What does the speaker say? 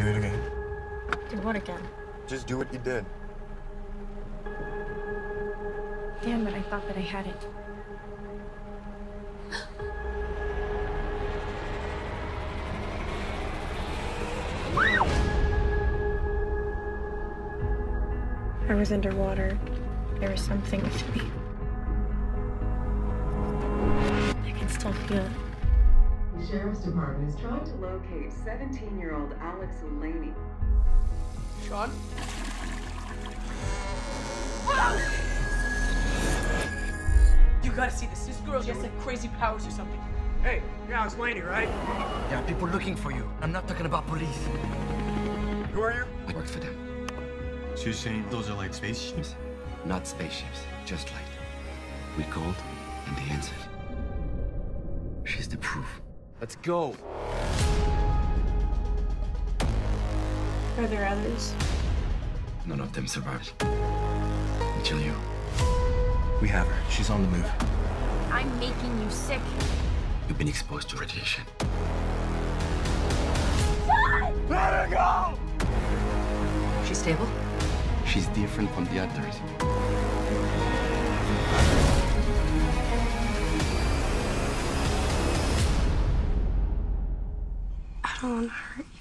And what again? Just do what you did. Damn it, I thought that I had it. I was underwater. There was something with me. I can still feel it. The Sheriff's Department is trying to locate 17-year-old Alex Lainey. Sean? You gotta see this. This girl just like crazy powers or something. Hey, you're Alex Lainey, right? There are people looking for you. I'm not talking about police. Who are you? I work for them. So you're saying those are like spaceships? Not spaceships, just light. We called, and they answered. She's the proof. Let's go. Are there others? None of them survived. Until you. We have her. She's on the move. I'm making you sick. You've been exposed to radiation. Let her go! She's stable? She's different from the others. I don't want to hurt you.